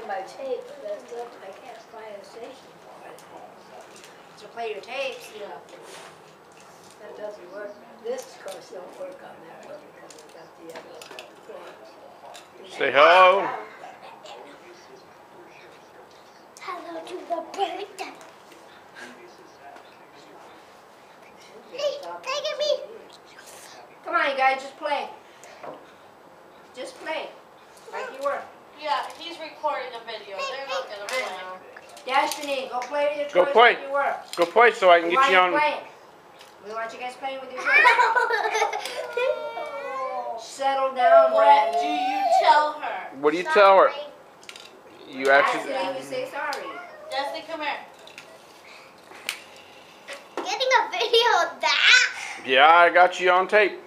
tape, but that's stuff I can't find a station for it. To play your tapes, yeah. That doesn't work. This, of course, don't work on that one because I got the other thing. Say hello. Hello to the bird. Hey, take at me. Come on, you guys, just play. Just play. Like you were. Yeah, he's recording a video. They're not gonna play. Destiny, go play with your Go play. like you were. Go play so I can We get you on. playing. We want you guys playing with your toys. Settle down, What Brandon. do you tell her? What do you tell her? You Actually, actually. you say sorry. Destiny, come here. Getting a video of that? Yeah, I got you on tape.